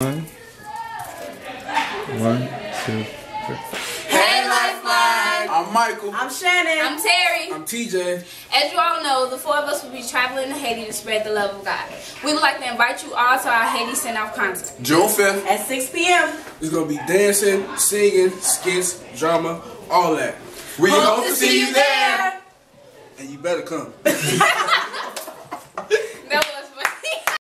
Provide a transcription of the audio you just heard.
One, one, two, three. Hey, Lifeline! I'm Michael. I'm Shannon. I'm Terry. I'm TJ. As you all know, the four of us will be traveling to Haiti to spread the love of God. We would like to invite you all to our Haiti send-off concert. June 5th. At 6 p.m. It's going to be dancing, singing, skits, drama, all that. We Hope to see you there. And you better come.